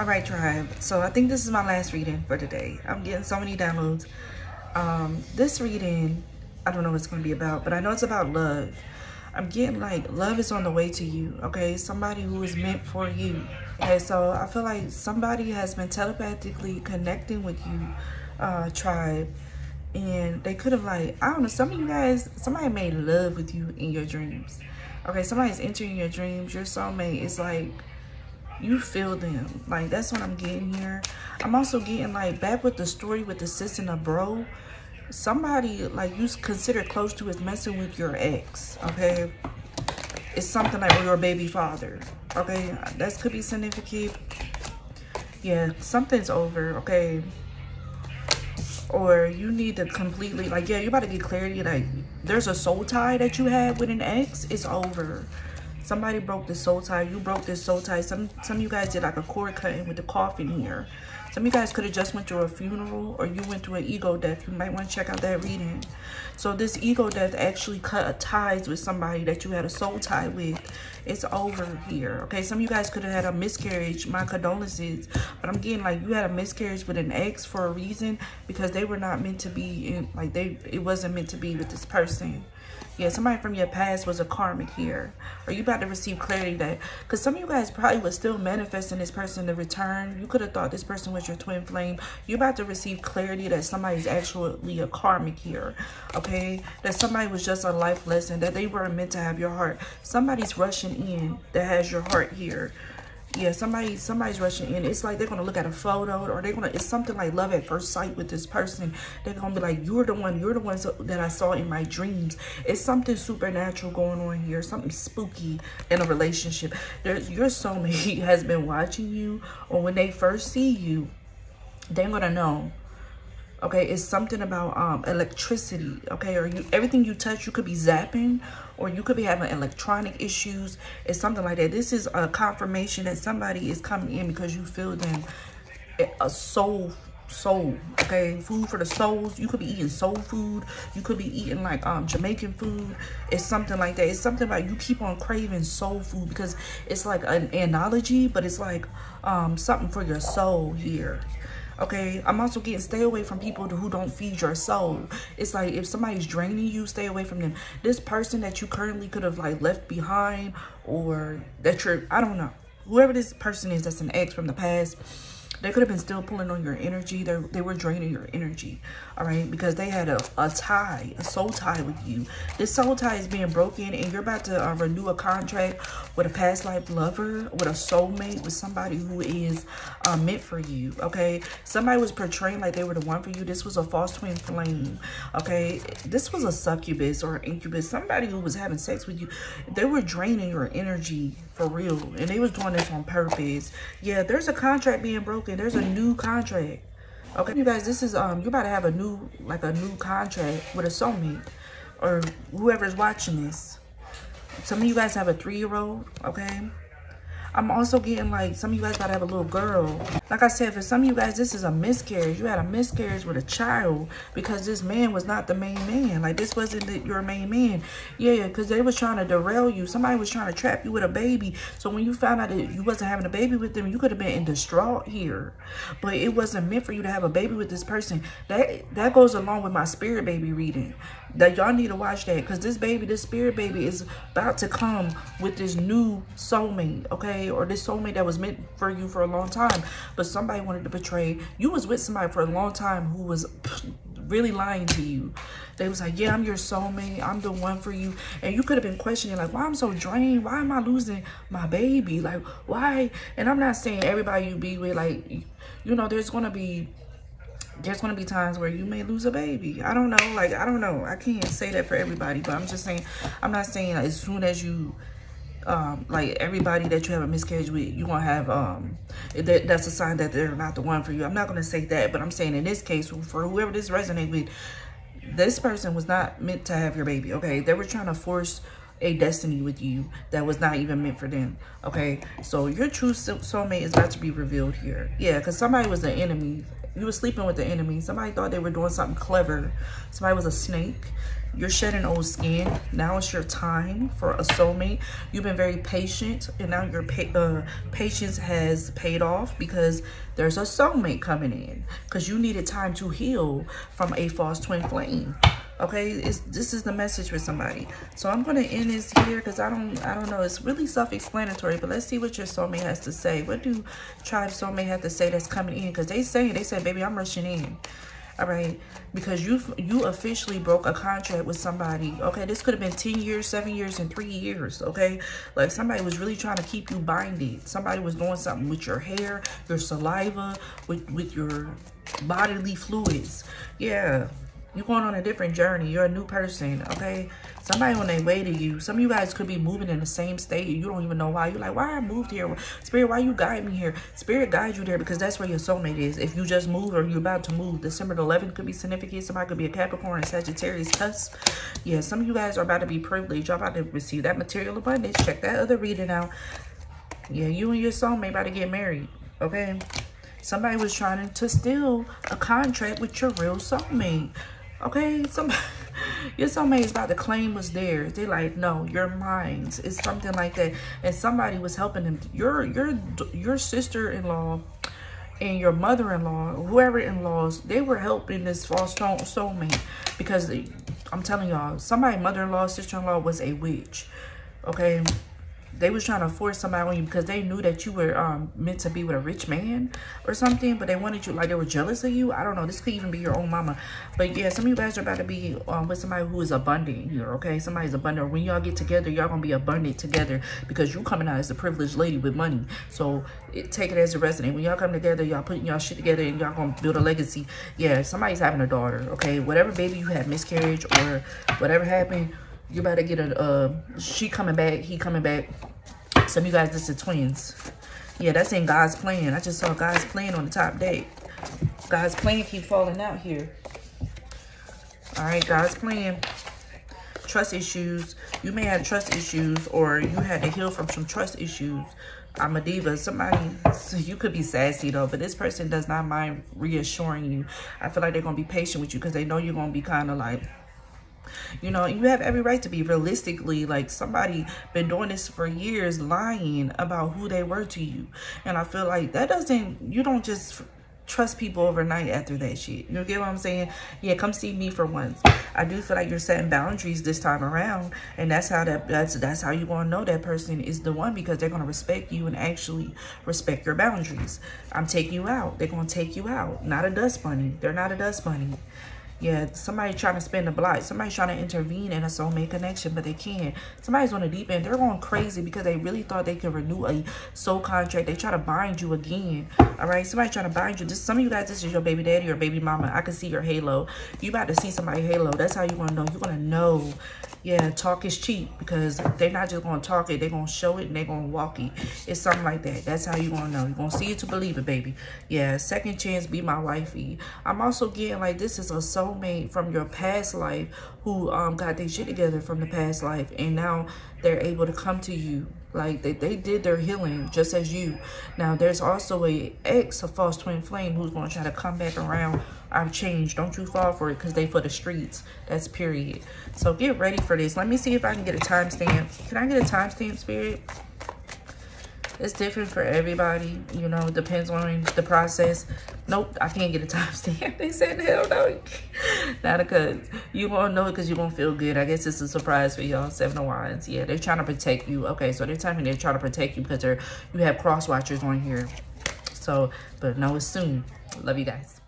all right tribe. So i think this is my last reading for today. I'm getting so many downloads. Um this reading i don't know what it's going to be about but i know it's about love. I'm getting like love is on the way to you okay? Somebody who is meant for you okay? So i feel like somebody has been telepathically connecting with you uh tribe. And they could have like i don't know some of you guys somebody made love with you in your dreams okay? Somebody's entering your dreams your soulmate is like you feel them. Like that's what i'm getting here. I'm also getting like back with the story with the sis and the bro. Somebody like you consider close to is messing with your ex okay? It's something like your baby father okay? That could be significant. Yeah something's over okay? Or you need to completely like yeah you're about to get clarity like there's a soul tie that you had with an ex it's over Somebody broke the soul tie. You broke this soul tie. Some some of you guys did like a cord cutting with the coffin here. Some of you guys could have just went through a funeral or you went through an ego death. You might want to check out that reading. So this ego death actually cut ties with somebody that you had a soul tie with. It's over here. Okay, some of you guys could have had a miscarriage. My condolences. But I'm getting like you had a miscarriage with an ex for a reason because they were not meant to be in like they it wasn't meant to be with this person. Yeah, somebody from your past was a karmic here. Are you about to receive clarity that, because some of you guys probably was still manifesting this person to return. You could have thought this person was your twin flame. You're about to receive clarity that somebody's actually a karmic here. Okay, that somebody was just a life lesson, that they weren't meant to have your heart. Somebody's rushing in that has your heart here yeah somebody somebody's rushing in. It's like they're gonna look at a photo or they're gonna it's something like love at first sight with this person. They're gonna be like you're the one you're the ones that i saw in my dreams. It's something supernatural going on here something spooky in a relationship. There's your soulmate has been watching you or when they first see you they're gonna know okay it's something about um electricity okay or you everything you touch you could be zapping or you could be having electronic issues. It's something like that. This is a confirmation that somebody is coming in because you feel them. A soul soul okay food for the souls. You could be eating soul food. You could be eating like um jamaican food. It's something like that. It's something about you keep on craving soul food because it's like an analogy but it's like um something for your soul here okay i'm also getting stay away from people who don't feed your soul. It's like if somebody's draining you stay away from them. This person that you currently could have like left behind or that you're i don't know. Whoever this person is that's an ex from the past they could have been still pulling on your energy. They they were draining your energy, all right? Because they had a, a tie, a soul tie with you. This soul tie is being broken and you're about to uh, renew a contract with a past life lover, with a soulmate, with somebody who is uh, meant for you, okay? Somebody was portraying like they were the one for you. This was a false twin flame, okay? This was a succubus or incubus, somebody who was having sex with you. They were draining your energy for real and they was doing this on purpose. Yeah, there's a contract being broken there's a new contract. Okay, you guys, this is, um, you about to have a new, like a new contract with a soulmate or whoever's watching this. Some of you guys have a three-year-old, okay? I'm also getting like some of you guys gotta have a little girl. Like I said, for some of you guys, this is a miscarriage. You had a miscarriage with a child because this man was not the main man. Like this wasn't the, your main man. Yeah, because they was trying to derail you. Somebody was trying to trap you with a baby. So when you found out that you wasn't having a baby with them, you could have been in distraught here. But it wasn't meant for you to have a baby with this person. That that goes along with my spirit baby reading that y'all need to watch that. Because this baby this spirit baby is about to come with this new soulmate okay? Or this soulmate that was meant for you for a long time. But somebody wanted to betray. You was with somebody for a long time who was really lying to you. They was like yeah i'm your soulmate. I'm the one for you. And you could have been questioning like why i'm so drained? Why am i losing my baby? Like why? And i'm not saying everybody you be with like you know there's gonna be there's going to be times where you may lose a baby. I don't know. Like, I don't know. I can't say that for everybody, but I'm just saying, I'm not saying as soon as you, um, like everybody that you have a miscarriage with, you want to have, um, that, that's a sign that they're not the one for you. I'm not going to say that, but I'm saying in this case, for whoever this resonates with, this person was not meant to have your baby, okay? They were trying to force a destiny with you that was not even meant for them okay so your true soulmate is about to be revealed here yeah because somebody was the enemy you were sleeping with the enemy. Somebody thought they were doing something clever. Somebody was a snake. you're shedding old skin. Now it's your time for a soulmate. You've been very patient and now your pa uh, patience has paid off because there's a soulmate coming in because you needed time to heal from a false twin flame okay? It's, this is the message for somebody. So i'm going to end this here because i don't i don't know. It's really self-explanatory but let's see what your soulmate has to say. What do tribe soulmate have to say that's coming in? Because they say they say baby i'm rushing in. All right? Because you you officially broke a contract with somebody okay? This could have been 10 years seven years and three years okay? Like somebody was really trying to keep you binded somebody was doing something with your hair your saliva with with your bodily fluids. Yeah you're going on a different journey. You're a new person, okay? Somebody on their way to you. Some of you guys could be moving in the same state. You don't even know why. You're like, why I moved here? Spirit, why you guide me here? Spirit guides you there because that's where your soulmate is. If you just moved or you're about to move, December the 11th could be significant. Somebody could be a Capricorn, Sagittarius, cusp. Yeah, some of you guys are about to be privileged. You're about to receive that material abundance. Check that other reading out. Yeah, you and your soulmate about to get married, okay? Somebody was trying to steal a contract with your real soulmate. Okay, somebody, your soulmate is about to claim was theirs. They like, no, you're mine. It's something like that. And somebody was helping them. Your your your sister-in-law and your mother-in-law, whoever in-laws, they were helping this false soulmate because they, I'm telling y'all, somebody mother-in-law, sister-in-law was a witch. Okay, they was trying to force somebody on you because they knew that you were um, meant to be with a rich man or something, but they wanted you, like they were jealous of you. I don't know. This could even be your own mama. But yeah, some of you guys are about to be um, with somebody who is abundant here, okay? Somebody's abundant. When y'all get together, y'all going to be abundant together because you coming out as a privileged lady with money. So it, take it as a resident. When y'all come together, y'all putting y'all shit together and y'all going to build a legacy. Yeah, somebody's having a daughter, okay? Whatever baby you had miscarriage or whatever happened, you better get a, uh, she coming back, he coming back. Some of you guys, this is twins. Yeah, that's in God's plan. I just saw God's plan on the top deck. God's plan keep falling out here. All right, God's plan. Trust issues. You may have trust issues or you had to heal from some trust issues. I'm a diva. Somebody, so you could be sassy though, but this person does not mind reassuring you. I feel like they're going to be patient with you because they know you're going to be kind of like you know you have every right to be realistically like somebody been doing this for years lying about who they were to you and i feel like that doesn't you don't just trust people overnight after that shit. You get what I'm saying? Yeah, come see me for once. I do feel like you're setting boundaries this time around, and that's how that that's that's how you gonna know that person is the one because they're gonna respect you and actually respect your boundaries. I'm taking you out. They're gonna take you out. Not a dust bunny. They're not a dust bunny. Yeah, somebody trying to spin the block. Somebody's trying to intervene in a soulmate connection, but they can't. Somebody's on the deep end. They're going crazy because they really thought they could renew a soul contract. They try to bind you again. All right, somebody trying to bind you. This, some of you guys, this is your baby daddy or baby mama. I can see your halo. You about to see somebody halo. That's how you gonna know. You're to know yeah, talk is cheap because they're not just to talk it. They're to show it and they're to walk it. It's something like that. That's how you to know. You're to see it to believe it, baby. Yeah, second chance, be my wifey. I'm also getting like this is a soulmate from your past life who um got their shit together from the past life. And now they're able to come to you. Like they, they did their healing just as you. Now there's also a ex a false twin flame who's going to try to come back around. I've changed. Don't you fall for it because they for the streets. That's period. So get ready for this. Let me see if i can get a timestamp. Can i get a timestamp spirit? It's different for everybody you know depends on the process nope i can't get a timestamp. They said hell no. Not a because you won't know it because you won't feel good. I guess it's a surprise for y'all seven of wands. Yeah they're trying to protect you. Okay so they're telling they're trying to protect you because you have cross watchers on here. So but no it's soon. Love you guys